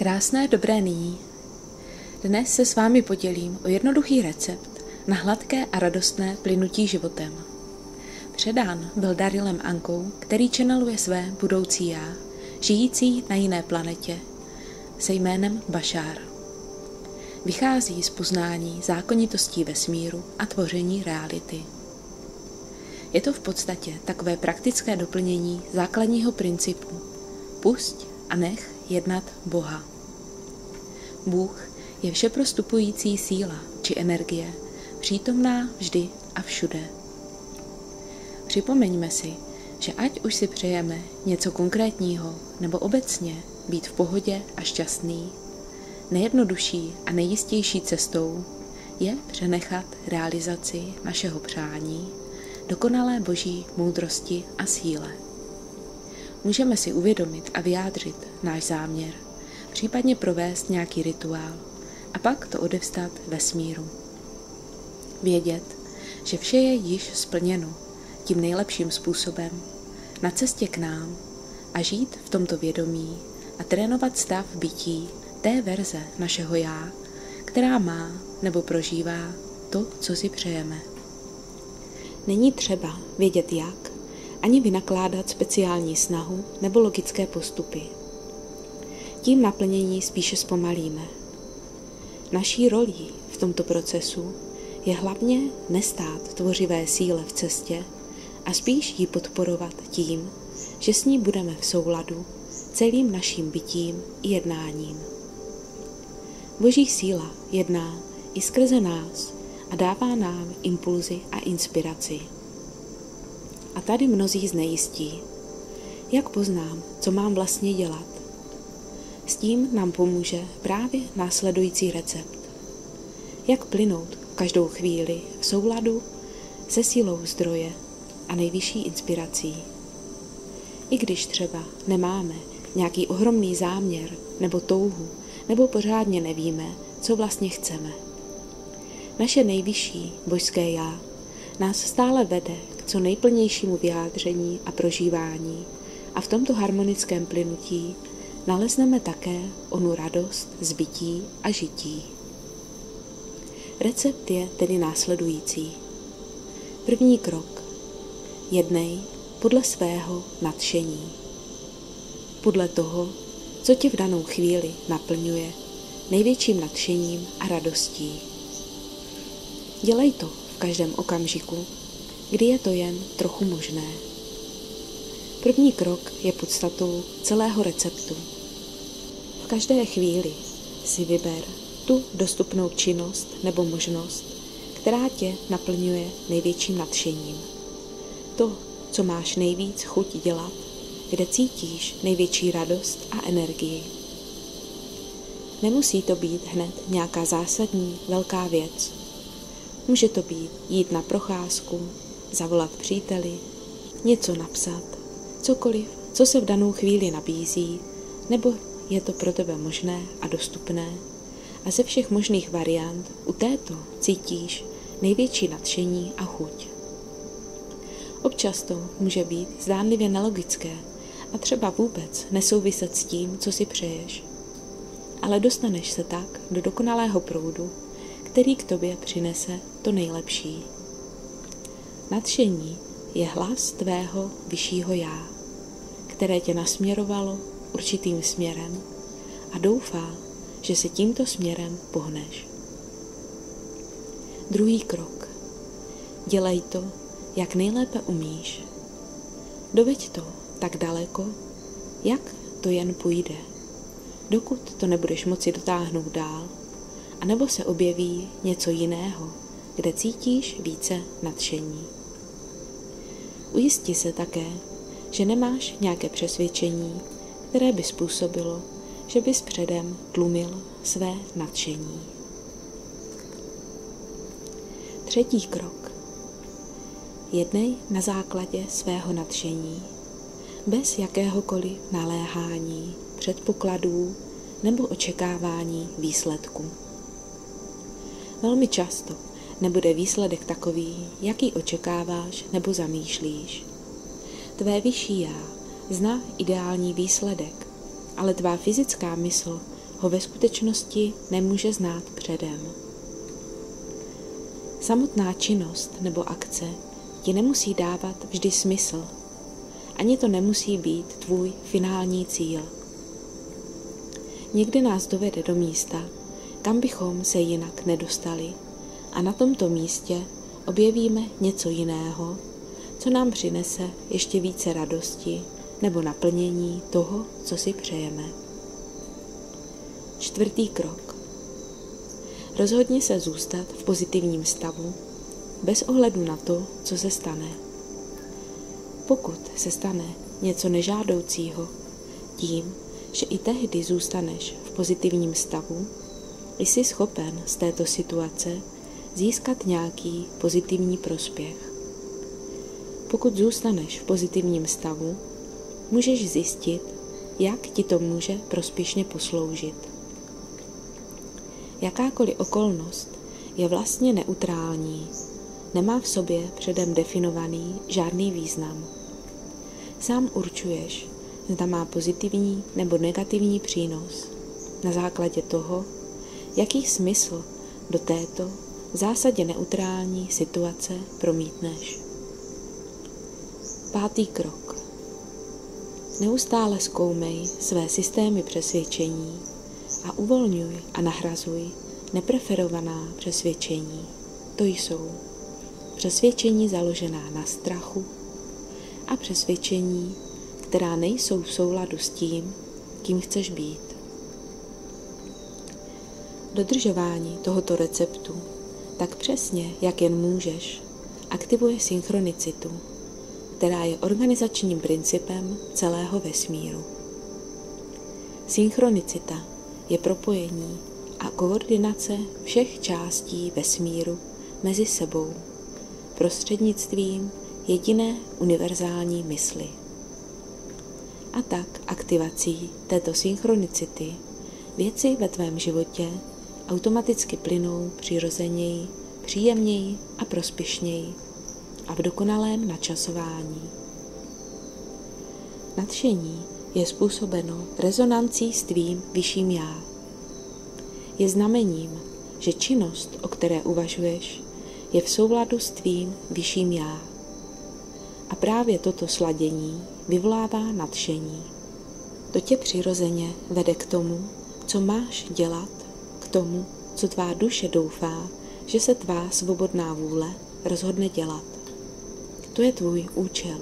Krásné dobré nyní. Dnes se s vámi podělím o jednoduchý recept na hladké a radostné plynutí životem. Předán byl Darilem Ankou, který čeneluje své budoucí já, žijící na jiné planetě, se jménem Bašár. Vychází z poznání zákonitostí vesmíru a tvoření reality. Je to v podstatě takové praktické doplnění základního principu Pusť a nech jednat Boha. Bůh je všeprostupující síla či energie, přítomná vždy a všude. Připomeňme si, že ať už si přejeme něco konkrétního nebo obecně být v pohodě a šťastný, nejjednodušší a nejistější cestou je přenechat realizaci našeho přání dokonalé boží moudrosti a síle. Můžeme si uvědomit a vyjádřit náš záměr, případně provést nějaký rituál a pak to odevstat ve smíru. Vědět, že vše je již splněno tím nejlepším způsobem na cestě k nám a žít v tomto vědomí a trénovat stav bytí té verze našeho já, která má nebo prožívá to, co si přejeme. Není třeba vědět jak, ani vynakládat speciální snahu nebo logické postupy. Tím naplnění spíše zpomalíme. Naší rolí v tomto procesu je hlavně nestát tvořivé síle v cestě a spíš ji podporovat tím, že s ní budeme v souladu celým naším bytím i jednáním. Boží síla jedná i skrze nás a dává nám impulzy a inspiraci. A tady mnozí znejistí. Jak poznám, co mám vlastně dělat? S tím nám pomůže právě následující recept. Jak plynout každou chvíli v souladu se sílou zdroje a nejvyšší inspirací. I když třeba nemáme nějaký ohromný záměr nebo touhu, nebo pořádně nevíme, co vlastně chceme. Naše nejvyšší božské já nás stále vede co nejplnějšímu vyjádření a prožívání a v tomto harmonickém plynutí nalezneme také onu radost z bytí a žití. Recept je tedy následující. První krok. Jednej podle svého nadšení. Podle toho, co tě v danou chvíli naplňuje největším nadšením a radostí. Dělej to v každém okamžiku, kdy je to jen trochu možné. První krok je podstatou celého receptu. V každé chvíli si vyber tu dostupnou činnost nebo možnost, která tě naplňuje největším nadšením. To, co máš nejvíc chuť dělat, kde cítíš největší radost a energii. Nemusí to být hned nějaká zásadní velká věc. Může to být jít na procházku, zavolat příteli, něco napsat, cokoliv, co se v danou chvíli nabízí, nebo je to pro tebe možné a dostupné. A ze všech možných variant u této cítíš největší nadšení a chuť. Občas to může být zdánlivě nelogické a třeba vůbec nesouviset s tím, co si přeješ. Ale dostaneš se tak do dokonalého proudu, který k tobě přinese to nejlepší. Nadšení je hlas tvého vyššího já, které tě nasměrovalo určitým směrem a doufá, že se tímto směrem pohneš. Druhý krok. Dělej to, jak nejlépe umíš. Doveď to tak daleko, jak to jen půjde, dokud to nebudeš moci dotáhnout dál, anebo se objeví něco jiného, kde cítíš více nadšení. Ujisti se také, že nemáš nějaké přesvědčení, které by způsobilo, že bys předem tlumil své nadšení. Třetí krok. Jednej na základě svého nadšení, bez jakéhokoliv naléhání, předpokladů nebo očekávání výsledku. Velmi často nebude výsledek takový, jaký očekáváš nebo zamýšlíš. Tvé vyšší já zná ideální výsledek, ale tvá fyzická mysl ho ve skutečnosti nemůže znát předem. Samotná činnost nebo akce ti nemusí dávat vždy smysl. Ani to nemusí být tvůj finální cíl. Někdy nás dovede do místa, kam bychom se jinak nedostali a na tomto místě objevíme něco jiného, co nám přinese ještě více radosti nebo naplnění toho, co si přejeme. Čtvrtý krok. Rozhodni se zůstat v pozitivním stavu, bez ohledu na to, co se stane. Pokud se stane něco nežádoucího, tím, že i tehdy zůstaneš v pozitivním stavu, jsi schopen z této situace získat nějaký pozitivní prospěch. Pokud zůstaneš v pozitivním stavu, můžeš zjistit, jak ti to může prospěšně posloužit. Jakákoliv okolnost je vlastně neutrální, nemá v sobě předem definovaný žádný význam. Sám určuješ, zda má pozitivní nebo negativní přínos na základě toho, jaký smysl do této v zásadě neutrální situace promítneš. Pátý krok. Neustále zkoumej své systémy přesvědčení a uvolňuj a nahrazuj nepreferovaná přesvědčení. To jsou přesvědčení založená na strachu a přesvědčení, která nejsou v souladu s tím, kým chceš být. Dodržování tohoto receptu tak přesně, jak jen můžeš, aktivuje synchronicitu, která je organizačním principem celého vesmíru. Synchronicita je propojení a koordinace všech částí vesmíru mezi sebou prostřednictvím jediné univerzální mysli. A tak aktivací této synchronicity věci ve tvém životě automaticky plynou přirozeněji, příjemněji a prospěšněji a v dokonalém načasování. Nadšení je způsobeno rezonancí s tvým vyšším já. Je znamením, že činnost, o které uvažuješ, je v souladu s tvým vyšším já. A právě toto sladění vyvolává nadšení. To tě přirozeně vede k tomu, co máš dělat tomu, co tvá duše doufá, že se tvá svobodná vůle rozhodne dělat. To je tvůj účel.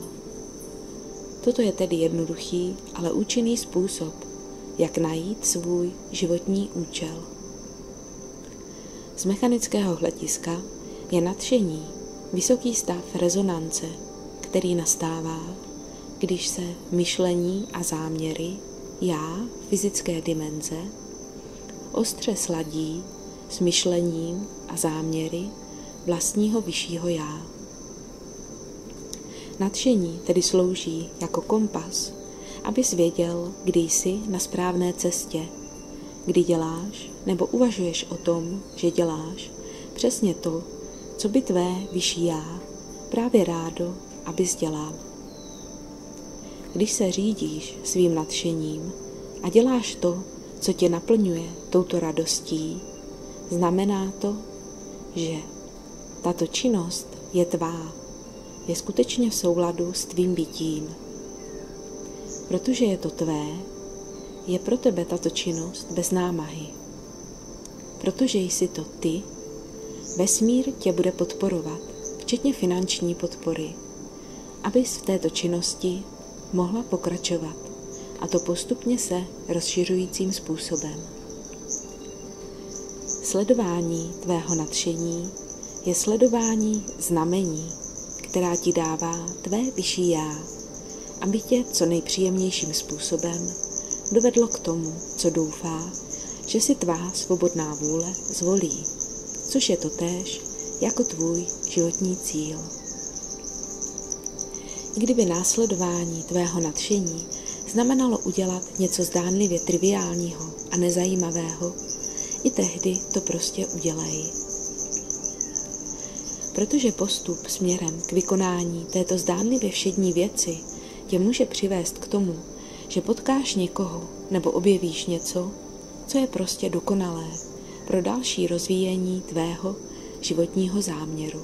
Toto je tedy jednoduchý, ale účinný způsob, jak najít svůj životní účel. Z mechanického hlediska je nadšení vysoký stav rezonance, který nastává, když se myšlení a záměry já fyzické dimenze ostře sladí s myšlením a záměry vlastního vyššího já. Nadšení tedy slouží jako kompas, abys věděl, kdy jsi na správné cestě, kdy děláš nebo uvažuješ o tom, že děláš přesně to, co by tvé vyšší já právě rádo, abys dělal. Když se řídíš svým nadšením a děláš to, co tě naplňuje touto radostí, znamená to, že tato činnost je tvá, je skutečně v souladu s tvým bytím. Protože je to tvé, je pro tebe tato činnost bez námahy. Protože jsi to ty, vesmír tě bude podporovat, včetně finanční podpory, abys v této činnosti mohla pokračovat a to postupně se rozšiřujícím způsobem. Sledování tvého nadšení je sledování znamení, která ti dává tvé vyšší já, aby tě co nejpříjemnějším způsobem dovedlo k tomu, co doufá, že si tvá svobodná vůle zvolí, což je to též jako tvůj životní cíl. I kdyby následování tvého nadšení znamenalo udělat něco zdánlivě triviálního a nezajímavého, i tehdy to prostě udělej. Protože postup směrem k vykonání této zdánlivě všední věci tě může přivést k tomu, že potkáš někoho nebo objevíš něco, co je prostě dokonalé pro další rozvíjení tvého životního záměru.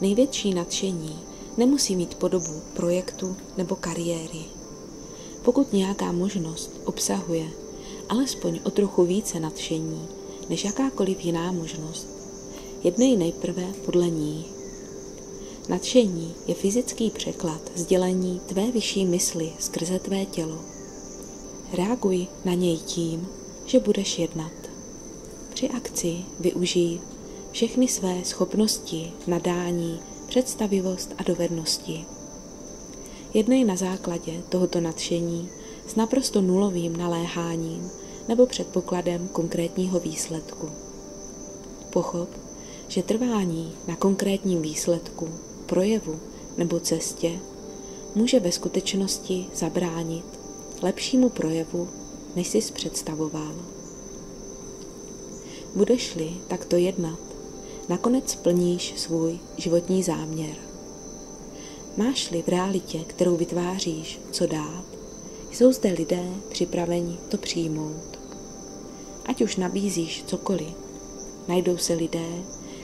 Největší nadšení nemusí mít podobu projektu nebo kariéry. Pokud nějaká možnost obsahuje alespoň o trochu více nadšení než jakákoliv jiná možnost, jednej nejprve podle ní. Nadšení je fyzický překlad sdělení tvé vyšší mysli skrze tvé tělo. Reaguj na něj tím, že budeš jednat. Při akci využij všechny své schopnosti, nadání, představivost a dovednosti. Jednej na základě tohoto nadšení s naprosto nulovým naléháním nebo předpokladem konkrétního výsledku. Pochop, že trvání na konkrétním výsledku, projevu nebo cestě může ve skutečnosti zabránit lepšímu projevu, než jsi představoval. Budeš-li takto jednat, nakonec splníš svůj životní záměr. Máš-li v realitě, kterou vytváříš, co dát, jsou zde lidé připraveni to přijmout. Ať už nabízíš cokoliv, najdou se lidé,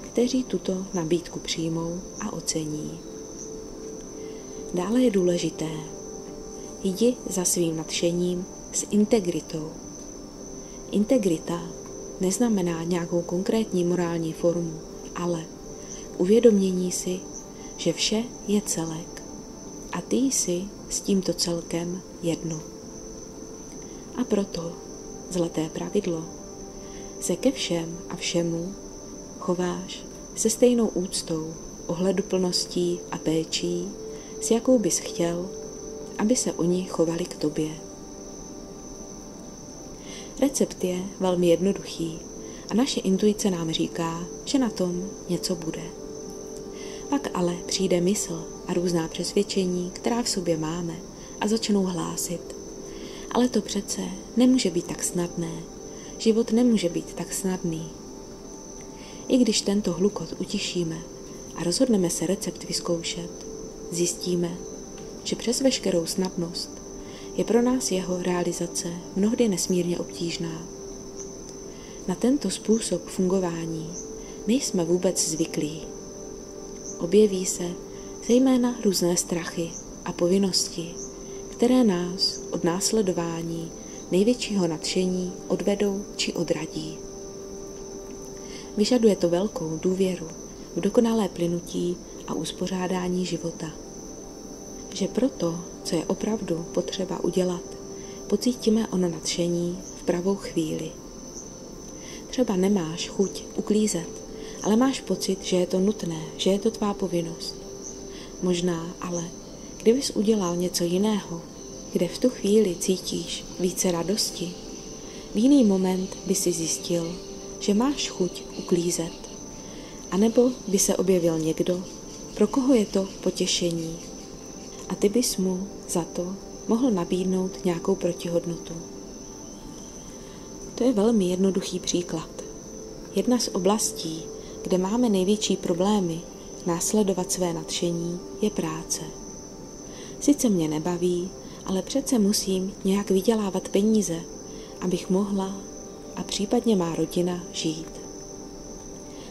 kteří tuto nabídku přijmou a ocení. Dále je důležité, jdi za svým nadšením s integritou. Integrita neznamená nějakou konkrétní morální formu, ale uvědomění si, že vše je celek a ty jsi s tímto celkem jedno. A proto zlaté pravidlo se ke všem a všemu chováš se stejnou úctou, ohleduplností a péčí, s jakou bys chtěl, aby se oni chovali k tobě. Recept je velmi jednoduchý a naše intuice nám říká, že na tom něco bude. Pak ale přijde mysl a různá přesvědčení, která v sobě máme, a začnou hlásit. Ale to přece nemůže být tak snadné. Život nemůže být tak snadný. I když tento hlukot utišíme a rozhodneme se recept vyzkoušet, zjistíme, že přes veškerou snadnost je pro nás jeho realizace mnohdy nesmírně obtížná. Na tento způsob fungování nejsme vůbec zvyklí. Objeví se zejména různé strachy a povinnosti, které nás od následování největšího nadšení odvedou či odradí. Vyžaduje to velkou důvěru v dokonalé plynutí a uspořádání života. Že proto, co je opravdu potřeba udělat, pocítíme ono nadšení v pravou chvíli. Třeba nemáš chuť uklízet, ale máš pocit, že je to nutné, že je to tvá povinnost. Možná ale, kdybys udělal něco jiného, kde v tu chvíli cítíš více radosti, v jiný moment by si zjistil, že máš chuť uklízet. A nebo by se objevil někdo, pro koho je to potěšení. A ty bys mu za to mohl nabídnout nějakou protihodnotu. To je velmi jednoduchý příklad. Jedna z oblastí, kde máme největší problémy následovat své nadšení, je práce. Sice mě nebaví, ale přece musím nějak vydělávat peníze, abych mohla a případně má rodina žít.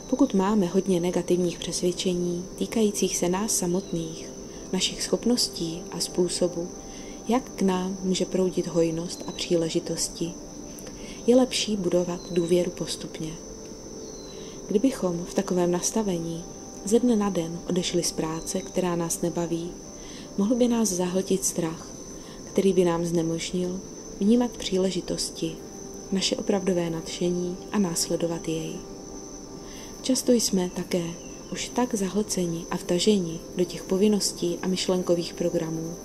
Pokud máme hodně negativních přesvědčení týkajících se nás samotných, našich schopností a způsobu, jak k nám může proudit hojnost a příležitosti, je lepší budovat důvěru postupně. Kdybychom v takovém nastavení ze dne na den odešli z práce, která nás nebaví, mohl by nás zahltit strach, který by nám znemožnil vnímat příležitosti, naše opravdové nadšení a následovat jej. Často jsme také už tak zahlceni a vtaženi do těch povinností a myšlenkových programů,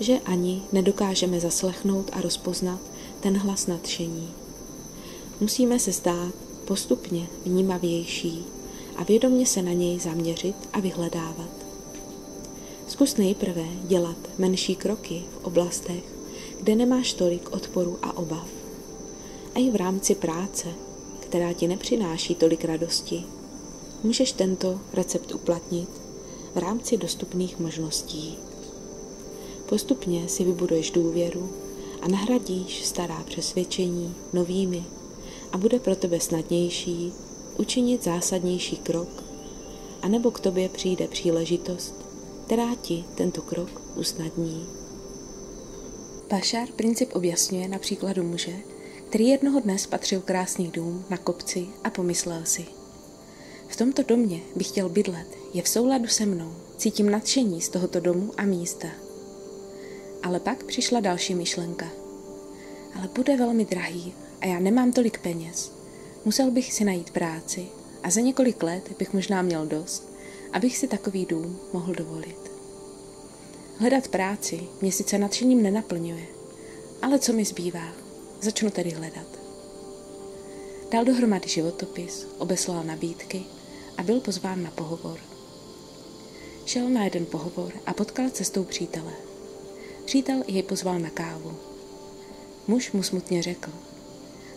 že ani nedokážeme zaslechnout a rozpoznat ten hlas nadšení. Musíme se stát postupně vnímavější a vědomě se na něj zaměřit a vyhledávat. Zkus nejprve dělat menší kroky v oblastech, kde nemáš tolik odporu a obav. A i v rámci práce, která ti nepřináší tolik radosti, můžeš tento recept uplatnit v rámci dostupných možností. Postupně si vybuduješ důvěru a nahradíš stará přesvědčení novými a bude pro tebe snadnější učinit zásadnější krok, anebo k tobě přijde příležitost, která ti tento krok usnadní. Pašár princip objasňuje na příkladu muže, který jednoho dne spatřil krásný dům na kopci a pomyslel si. V tomto domě bych chtěl bydlet, je v souladu se mnou, cítím nadšení z tohoto domu a místa. Ale pak přišla další myšlenka. Ale bude velmi drahý a já nemám tolik peněz. Musel bych si najít práci a za několik let bych možná měl dost, abych si takový dům mohl dovolit. Hledat práci mě sice nadšením nenaplňuje, ale co mi zbývá? Začnu tedy hledat. Dal dohromady životopis, obeslal nabídky a byl pozván na pohovor. Šel na jeden pohovor a potkal cestou přítele. Přítel jej pozval na kávu. Muž mu smutně řekl.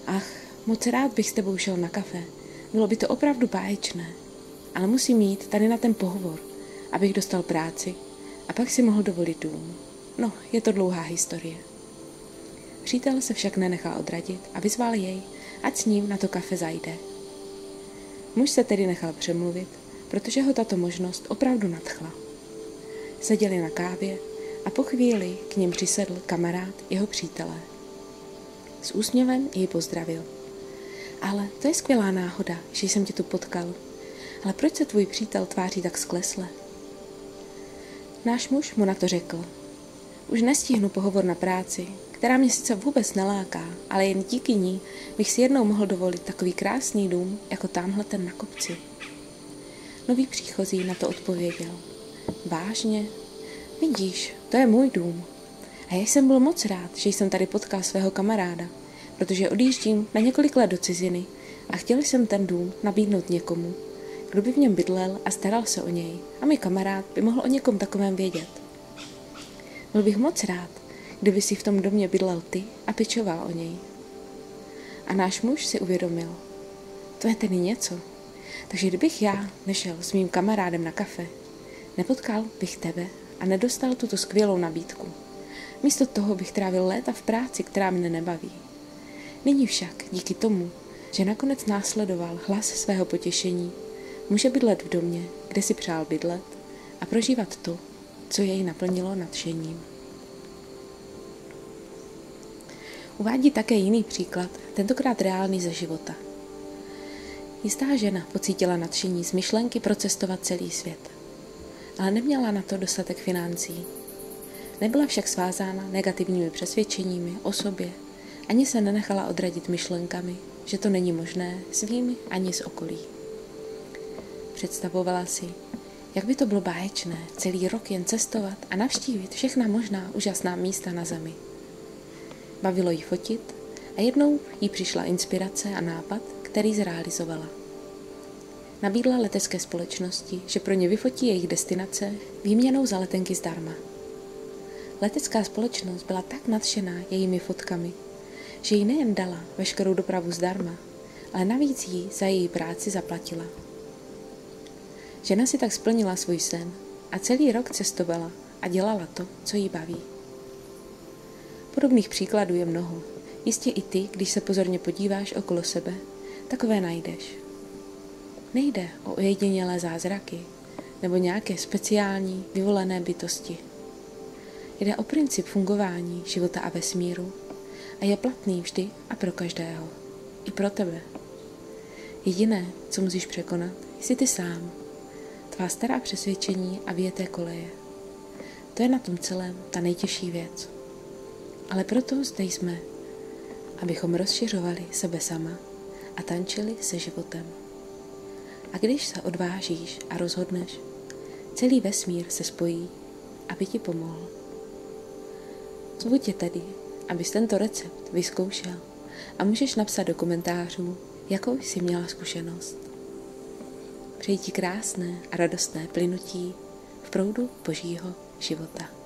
Ach, moc rád bych s tebou šel na kafe. Bylo by to opravdu báječné. Ale musím jít tady na ten pohovor, abych dostal práci a pak si mohl dovolit dům. No, je to dlouhá historie. Přítel se však nenechal odradit a vyzval jej, ať s ním na to kafe zajde. Muž se tedy nechal přemluvit, protože ho tato možnost opravdu nadchla. Seděli na kávě a po chvíli k ním přisedl kamarád jeho přítele. S úsměvem jej pozdravil. Ale to je skvělá náhoda, že jsem tě tu potkal. Ale proč se tvůj přítel tváří tak sklesle? Náš muž mu na to řekl. Už nestihnu pohovor na práci, která mě sice vůbec neláká, ale jen díky ní bych si jednou mohl dovolit takový krásný dům, jako tamhle ten na kopci. Nový příchozí na to odpověděl. Vážně? Vidíš, to je můj dům. A já jsem byl moc rád, že jsem tady potkal svého kamaráda, protože odjíždím na několik let do ciziny a chtěl jsem ten dům nabídnout někomu, kdo by v něm bydlel a staral se o něj a můj kamarád by mohl o někom takovém vědět. Byl bych moc rád, kdyby si v tom domě bydlel ty a pečoval o něj. A náš muž si uvědomil, to je tedy něco. Takže kdybych já nešel s mým kamarádem na kafe, nepotkal bych tebe a nedostal tuto skvělou nabídku. Místo toho bych trávil léta v práci, která mě nebaví. Nyní však, díky tomu, že nakonec následoval hlas svého potěšení, může bydlet v domě, kde si přál bydlet a prožívat to, co jej naplnilo nadšením. Uvádí také jiný příklad, tentokrát reálný ze života. Jistá žena pocítila nadšení z myšlenky procestovat celý svět, ale neměla na to dostatek financí. Nebyla však svázána negativními přesvědčeními o sobě, ani se nenechala odradit myšlenkami, že to není možné svými ani z okolí. Představovala si, jak by to bylo báječné celý rok jen cestovat a navštívit všechna možná úžasná místa na zemi. Bavilo jí fotit a jednou jí přišla inspirace a nápad, který zrealizovala. Nabídla letecké společnosti, že pro ně vyfotí jejich destinace výměnou za letenky zdarma. Letecká společnost byla tak nadšená jejími fotkami, že jí nejen dala veškerou dopravu zdarma, ale navíc jí za její práci zaplatila. Žena si tak splnila svůj sen a celý rok cestovala a dělala to, co jí baví. Podobných příkladů je mnoho. Jistě i ty, když se pozorně podíváš okolo sebe, takové najdeš. Nejde o ojedinělé zázraky nebo nějaké speciální, vyvolené bytosti. Jde o princip fungování života a vesmíru a je platný vždy a pro každého. I pro tebe. Jediné, co musíš překonat, jsi ty sám. Tvá stará přesvědčení a věté koleje. To je na tom celém ta nejtěžší věc. Ale proto zde jsme, abychom rozšiřovali sebe sama a tančili se životem. A když se odvážíš a rozhodneš, celý vesmír se spojí, aby ti pomohl. Zvu tě tedy, abys tento recept vyzkoušel a můžeš napsat do komentářů, jakou jsi měla zkušenost. Přeji ti krásné a radostné plynutí v proudu božího života.